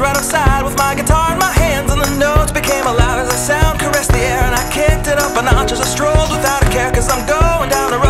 right outside with my guitar in my hands And the notes became alive as the sound caressed the air And I kicked it up a notch as I strolled without a care Cause I'm going down the road